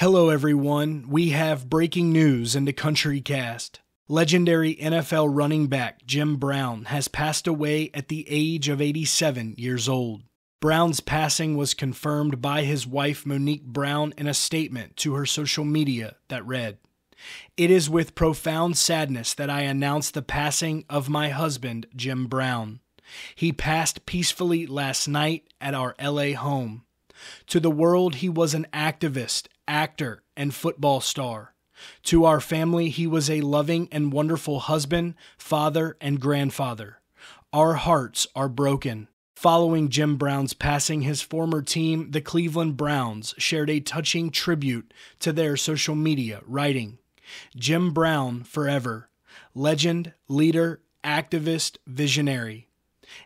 Hello, everyone. We have breaking news in the CountryCast. Legendary NFL running back Jim Brown has passed away at the age of 87 years old. Brown's passing was confirmed by his wife Monique Brown in a statement to her social media that read, It is with profound sadness that I announce the passing of my husband, Jim Brown. He passed peacefully last night at our LA home. To the world, he was an activist, actor, and football star. To our family, he was a loving and wonderful husband, father, and grandfather. Our hearts are broken. Following Jim Brown's passing, his former team, the Cleveland Browns, shared a touching tribute to their social media, writing, Jim Brown forever. Legend, leader, activist, visionary.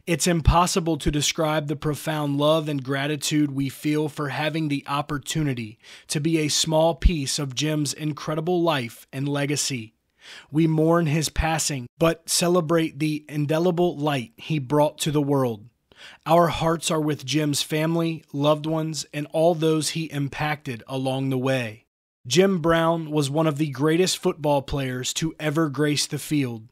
It's impossible to describe the profound love and gratitude we feel for having the opportunity to be a small piece of Jim's incredible life and legacy. We mourn his passing, but celebrate the indelible light he brought to the world. Our hearts are with Jim's family, loved ones, and all those he impacted along the way. Jim Brown was one of the greatest football players to ever grace the field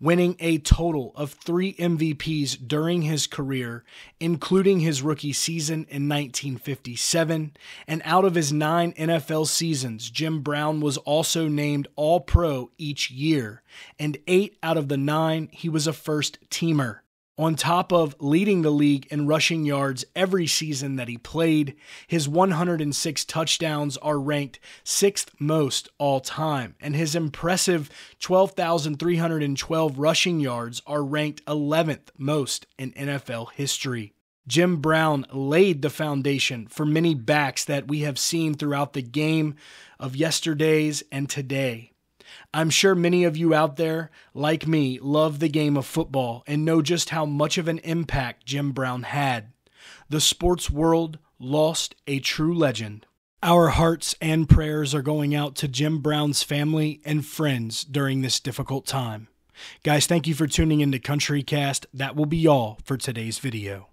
winning a total of three MVPs during his career, including his rookie season in 1957. And out of his nine NFL seasons, Jim Brown was also named All Pro each year, and eight out of the nine, he was a first teamer. On top of leading the league in rushing yards every season that he played, his 106 touchdowns are ranked sixth most all time, and his impressive 12,312 rushing yards are ranked 11th most in NFL history. Jim Brown laid the foundation for many backs that we have seen throughout the game of yesterdays and today. I'm sure many of you out there, like me, love the game of football and know just how much of an impact Jim Brown had. The sports world lost a true legend. Our hearts and prayers are going out to Jim Brown's family and friends during this difficult time. Guys, thank you for tuning into CountryCast. That will be all for today's video.